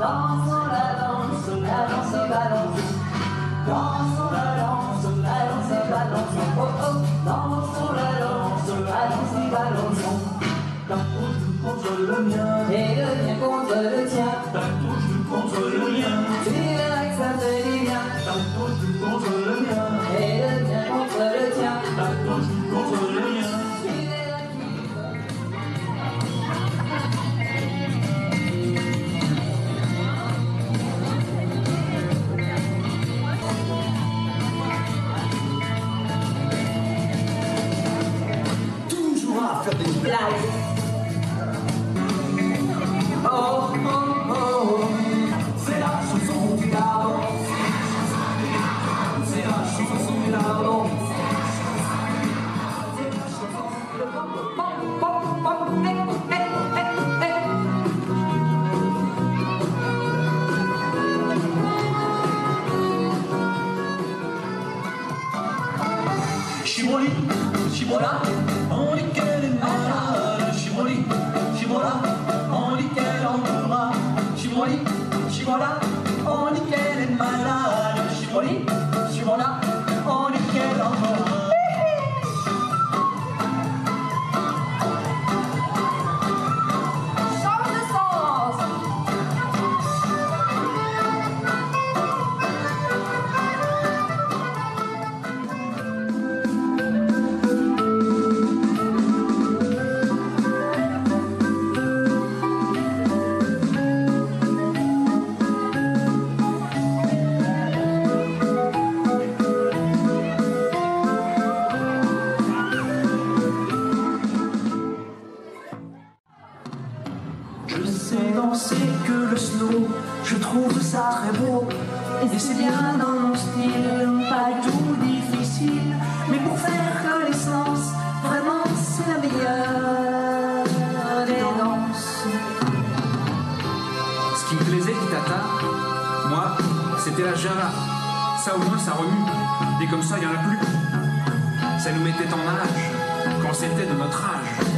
Dansons la danse, la danse, balance. Dansons la danse, la danse, balance en popo. Dansons la danse, la danse, balance. Ta touche contre le mien, Et le mien contre le tien. ta touche contre le mien, faire des blagues. Oh, oh, oh, C'est la chanson du. C'est la chanson du pom, Nova. Danser que le slow, je trouve ça très beau. Et c'est bien dans mon style, pas tout difficile. Mais pour faire connaissance, vraiment c'est la meilleure des danses. Ce qui me plaisait, dit Tata, moi, c'était la Java. Ça au moins, ça remue. Et comme ça, il n'y en a plus. Ça nous mettait en âge, quand c'était de notre âge.